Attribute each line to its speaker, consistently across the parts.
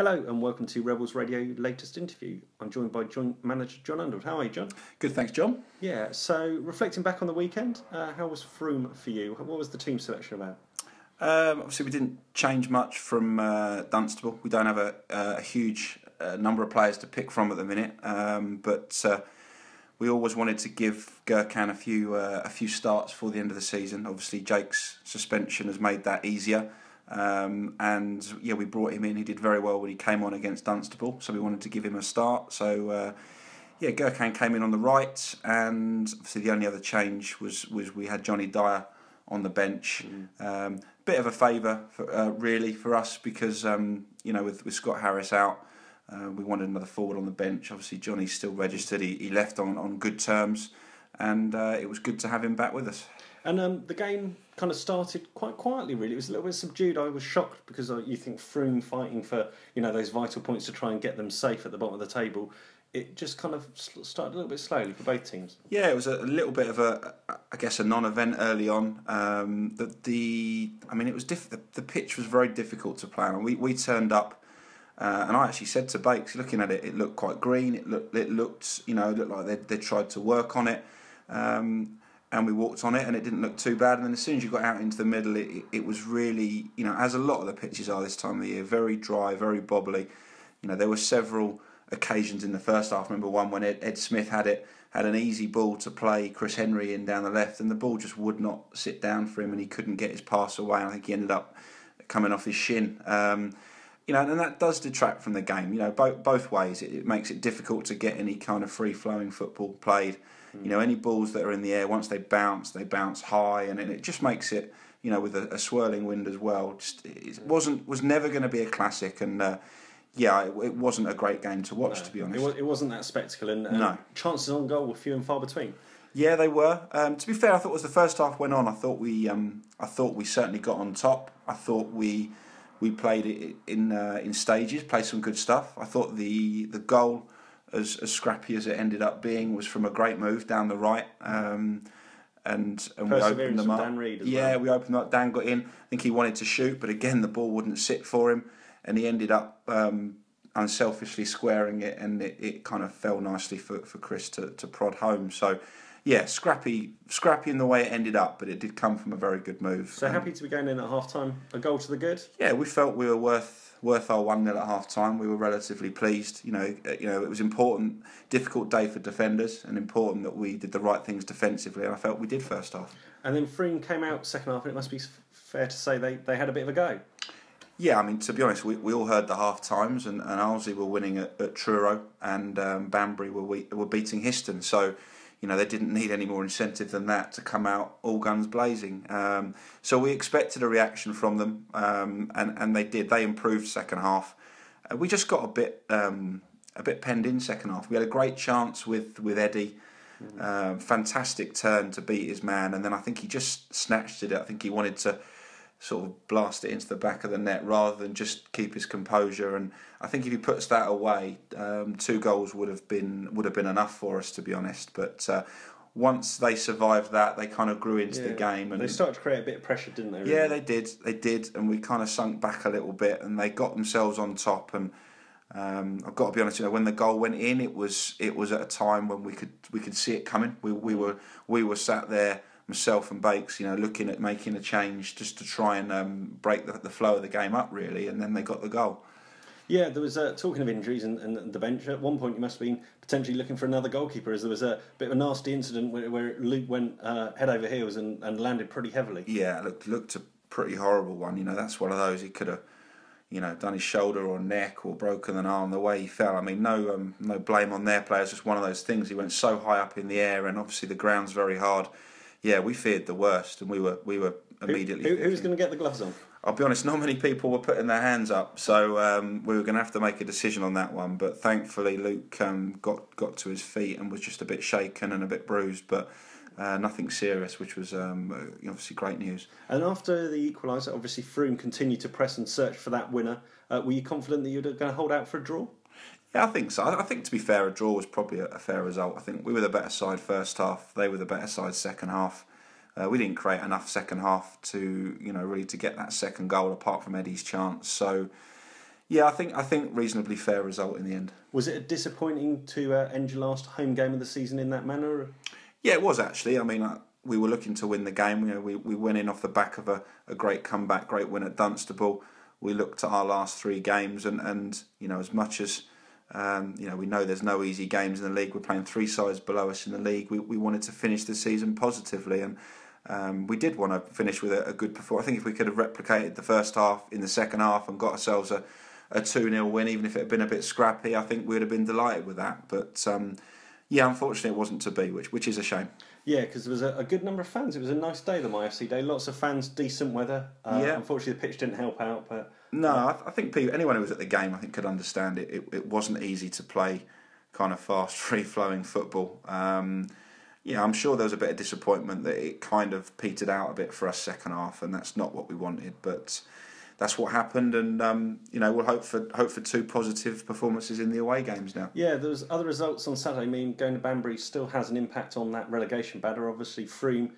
Speaker 1: Hello and welcome to Rebels Radio latest interview. I'm joined by joint manager Jon Underwood. How are you, Jon?
Speaker 2: Good, thanks, John.
Speaker 1: Yeah. So reflecting back on the weekend, uh, how was Frome for you? What was the team selection about?
Speaker 2: Um, obviously, we didn't change much from uh, Dunstable. We don't have a, a huge uh, number of players to pick from at the minute, um, but uh, we always wanted to give Gurkhan a few uh, a few starts for the end of the season. Obviously, Jake's suspension has made that easier. Um, and yeah, we brought him in. He did very well when he came on against Dunstable, so we wanted to give him a start. So uh, yeah, Gurkhan came in on the right, and obviously the only other change was was we had Johnny Dyer on the bench. Mm. Um, bit of a favour, uh, really, for us because um, you know with with Scott Harris out, uh, we wanted another forward on the bench. Obviously, Johnny's still registered. He, he left on on good terms, and uh, it was good to have him back with us.
Speaker 1: And um, the game kind of started quite quietly. Really, it was a little bit subdued. I was shocked because uh, you think Frome fighting for you know those vital points to try and get them safe at the bottom of the table. It just kind of started a little bit slowly for both teams.
Speaker 2: Yeah, it was a little bit of a, I guess, a non-event early on. Um, the, the, I mean, it was diff- the, the pitch was very difficult to play on. We we turned up, uh, and I actually said to Bakes, looking at it, it looked quite green. It looked, it looked, you know, looked like they they tried to work on it. Um, and we walked on it and it didn't look too bad. And then as soon as you got out into the middle, it, it was really, you know, as a lot of the pitches are this time of year, very dry, very bobbly. You know, there were several occasions in the first half. I remember one when Ed, Ed Smith had it, had an easy ball to play Chris Henry in down the left, and the ball just would not sit down for him, and he couldn't get his pass away. I think he ended up coming off his shin. Um, you know, and that does detract from the game. You know, both both ways. It, it makes it difficult to get any kind of free flowing football played. Mm. You know, any balls that are in the air, once they bounce, they bounce high, and it just makes it, you know, with a, a swirling wind as well. Just it wasn't was never going to be a classic, and uh, yeah, it, it, wasn't a great game to watch,
Speaker 1: no,
Speaker 2: to be honest.
Speaker 1: It, was, it wasn't that spectacle, and, no. chances on goal were few and far between.
Speaker 2: Yeah, they were. Um, to be fair, I thought as the first half went on, I thought we, um, I thought we certainly got on top. I thought we, we played it in uh, in stages, played some good stuff. I thought the the goal as, as scrappy as it ended up being, was from a great move down the right. Um, and and we opened them up. yeah,
Speaker 1: well.
Speaker 2: we opened up. Dan got in. I think he wanted to shoot, but again the ball wouldn't sit for him, and he ended up um, unselfishly squaring it, and it, it kind of fell nicely for, for Chris to, to prod home. So yeah, scrappy, scrappy in the way it ended up, but it did come from a very good move.
Speaker 1: So happy to be going in at half time. A goal to the good.
Speaker 2: Yeah, we felt we were worth worth our one 0 at half time. We were relatively pleased. You know, uh, you know, it was important, difficult day for defenders, and important that we did the right things defensively. And I felt we did first half.
Speaker 1: And then Frome came out second half, and it must be fair to say they, they had a bit of a go.
Speaker 2: Yeah, I mean, to be honest, we, we all heard the half times, and, and Arlesey were winning at, at Truro, and um, Banbury were we, were beating Histon. So you know they didn't need any more incentive than that to come out all guns blazing. Um, so we expected a reaction from them, um, and and they did. They improved second half. Uh, we just got a bit um, a bit penned in second half. We had a great chance with with Eddie. Mm-hmm. fantastic turn to beat his man, and then I think he just snatched it. I think he wanted to sort of blast it into the back of the net rather than just keep his composure. And I think if he puts that away, um, two goals would have been would have been enough for us, to be honest. But uh, once they survived that, they kind of grew into
Speaker 1: yeah.
Speaker 2: the game, and
Speaker 1: they started to create a bit of pressure, didn't they?
Speaker 2: Really? Yeah, they did. They did, and we kind of sunk back a little bit, and they got themselves on top. And um, I've got to be honest, you know, when the goal went in, it was it was at a time when we could we could see it coming. We we were we were sat there myself and Bakes, you know, looking at making a change just to try and um, break the, the, flow of the game up, really, and then they got the goal.
Speaker 1: Yeah, there was uh, talking of injuries and, and, the bench. At one point, you must have been potentially looking for another goalkeeper, as there was a bit of a nasty incident where, where Luke went uh, head over heels and, and landed pretty heavily.
Speaker 2: Yeah, looked looked a pretty horrible one. You know, that's one of those he could have, you know, done his shoulder or neck or broken an arm the way he fell. I mean, no um, no blame on their players. Just one of those things. He went so high up in the air, and obviously the ground's very hard yeah, we feared the worst, and we were we were immediately.
Speaker 1: Who, who, who's going to get the gloves on?
Speaker 2: I'll be honest, not many people were putting their hands up, so um, we were going to have to make a decision on that one. But thankfully, Luke um, got got to his feet and was just a bit shaken and a bit bruised, but. Uh, nothing serious, which was um, uh, obviously great news.
Speaker 1: And after the equaliser, obviously Frome continued to press and search for that winner. Uh, were you confident that you were going to hold out for a draw?
Speaker 2: Yeah, I think so. I think to be fair, a draw was probably a, fair result. I think we were the better side first half. They were the better side second half. Uh, we didn't create enough second half to you know really to get that second goal apart from Eddie's chance. So Yeah, I think I think reasonably fair result in the end.
Speaker 1: Was it disappointing to uh, end your last home game of the season in that manner?
Speaker 2: Yeah, it was actually. I mean, uh, we were looking to win the game. You know, we, we went in off the back of a, a great comeback, great win at Dunstable. We looked at our last three games, and, and you know, as much as um, you know, we know there's no easy games in the league. We're playing three sides below us in the league. We, we wanted to finish the season positively, and um, we did want to finish with a, a good performance. I think if we could have replicated the first half in the second half and got ourselves a a 2 0 win, even if it had been a bit scrappy, I think we would have been delighted with that. But um, yeah, unfortunately, it wasn't to be, which which is a shame.
Speaker 1: Yeah, because there was a, a, good number of fans. It was a nice day, the MyFC day. Lots of fans, decent weather. Uh, yeah. Unfortunately, the pitch didn't help out. But
Speaker 2: no, I, I, think people, anyone who was at the game, I think, could understand it. It, it wasn't easy to play kind of fast, free flowing football. Um, yeah, I'm sure there was a bit of disappointment that it kind of petered out a bit for us second half, and that's not what we wanted. But that's what happened, and um, you know we'll hope for hope for two positive performances in the away games now.
Speaker 1: Yeah, there was other results on Saturday. I mean, going to Banbury still has an impact on that relegation battle. Obviously, Frome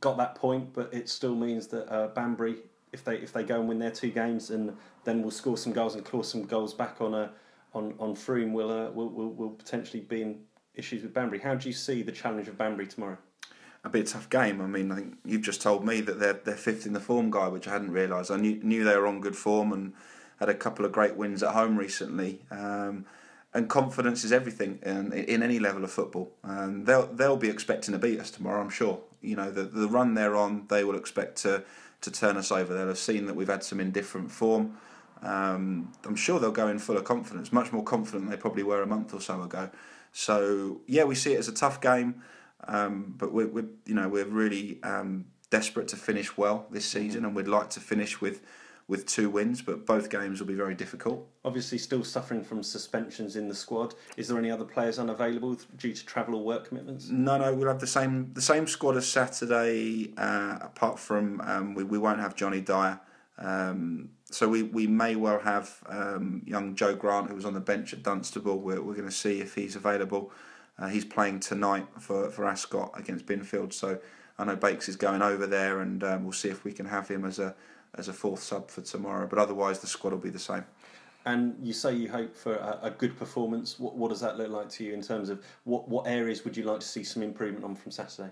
Speaker 1: got that point, but it still means that uh, Banbury, if they if they go and win their two games, and then we'll score some goals and claw some goals back on a on on Frome, will uh, will, will will potentially be in issues with Banbury. How do you see the challenge of Banbury tomorrow?
Speaker 2: a bit tough game. I mean, I think you've just told me that they're they're fifth in the form guide, which I hadn't realised. I knew knew they were on good form and had a couple of great wins at home recently. Um, and confidence is everything in, in any level of football. And they'll they'll be expecting to beat us tomorrow, I'm sure. You know, the the run they're on, they will expect to to turn us over. They'll have seen that we've had some indifferent form. Um, I'm sure they'll go in full of confidence, much more confident than they probably were a month or so ago. So yeah, we see it as a tough game. Um, but we're, we're, you know, we're really um, desperate to finish well this season, and we'd like to finish with with two wins. But both games will be very difficult.
Speaker 1: Obviously, still suffering from suspensions in the squad. Is there any other players unavailable due to travel or work commitments?
Speaker 2: No, no, we'll have the same the same squad as Saturday. Uh, apart from um, we we won't have Johnny Dyer. Um, so we, we may well have um, young Joe Grant, who was on the bench at Dunstable. We're, we're going to see if he's available. Uh, he's playing tonight for, for Ascot against Binfield, so I know Bakes is going over there, and um, we'll see if we can have him as a as a fourth sub for tomorrow. But otherwise, the squad will be the same.
Speaker 1: And you say you hope for a, a, good performance. What, what does that look like to you in terms of what, what areas would you like to see some improvement on from Saturday?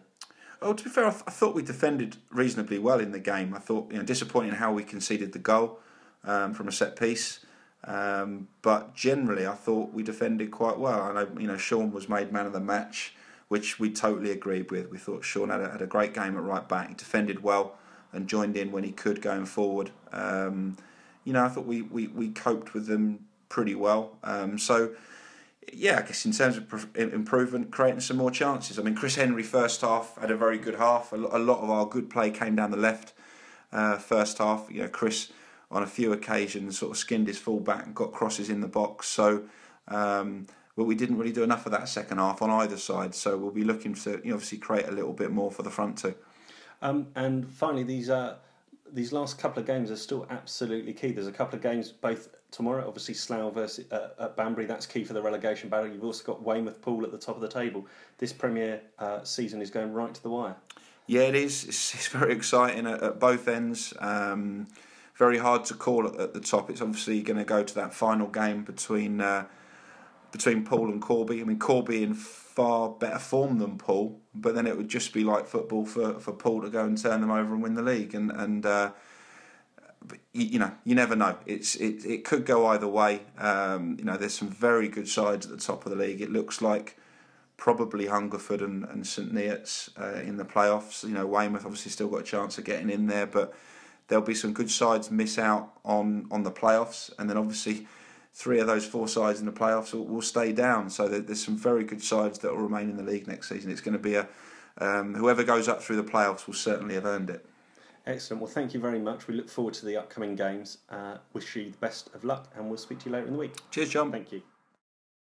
Speaker 2: Well, to be fair, I, th- I thought we defended reasonably well in the game. I thought, you know, disappointing how we conceded the goal um, from a set piece. Um, but generally, I thought we defended quite well. I know you know Sean was made man of the match, which we totally agreed with. We thought Sean had a, had a great game at right back. He defended well and joined in when he could going forward. Um, you know, I thought we, we, we coped with them pretty well. Um, so, yeah, I guess in terms of improvement, creating some more chances. I mean, Chris Henry first half had a very good half. A lot of our good play came down the left uh, first half. You know, Chris on a few occasions sort of skinned his fullback and got crosses in the box. So, um, but we didn't really do enough of that second half on either side. So we'll be looking to you know, obviously create a little bit more for the front two.
Speaker 1: Um, and finally, these uh, these last couple of games are still absolutely key. There's a couple of games both tomorrow, obviously Slough versus uh, at Banbury. That's key for the relegation battle. You've also got Weymouth Poole at the top of the table. This Premier uh, season is going right to the wire.
Speaker 2: Yeah, it is. It's, it's very exciting at, at both ends. Um, very hard to call at, at the top. It's obviously going to go to that final game between uh, between Poole and Corby. I mean, Corby in far better form than Poole, but then it would just be like football for, for Poole to go and turn them over and win the league. And and uh, you, you, know, you never know. It's it, it could go either way. Um, you know, there's some very good sides at the top of the league. It looks like probably Hungerford and, and St Neots uh, in the playoffs. You know, Weymouth obviously still got a chance of getting in there, but there'll be some good sides miss out on on the playoffs, and then obviously three of those four sides in the playoffs will, will stay down. So there's some very good sides that will remain in the league next season. It's going to be a um, whoever goes up through the playoffs will certainly have earned it.
Speaker 1: Excellent. Well, thank you very much. We look forward to the upcoming games. Uh, wish you the best of luck, and we'll speak to you later in the week.
Speaker 2: Cheers, John.
Speaker 1: Thank you.